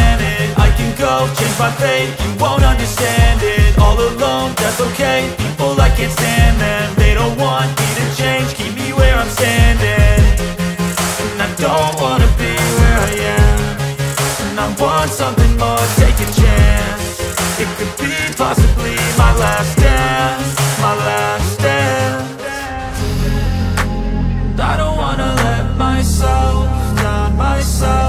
planet I can go change my fate. You won't understand it. All alone, that's okay. People, I can't stand them They don't want me to change. Keep me where I'm standing. And I don't wanna be where I am. And I want something more, take a chance. It could be possibly my last dance. My last dance. I don't wanna let myself down myself